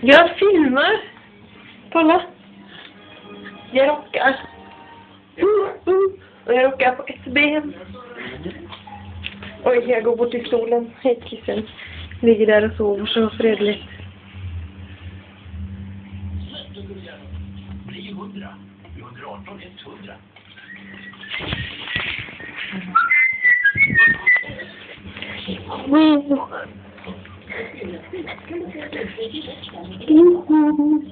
Jag filmar. Kolla. Jag rockar. Mm, mm. Och jag rockar på ett ben. Oj, jag går bort till stolen. Hej, kissen. Ligger där och sover så fredligt. Mm. Can you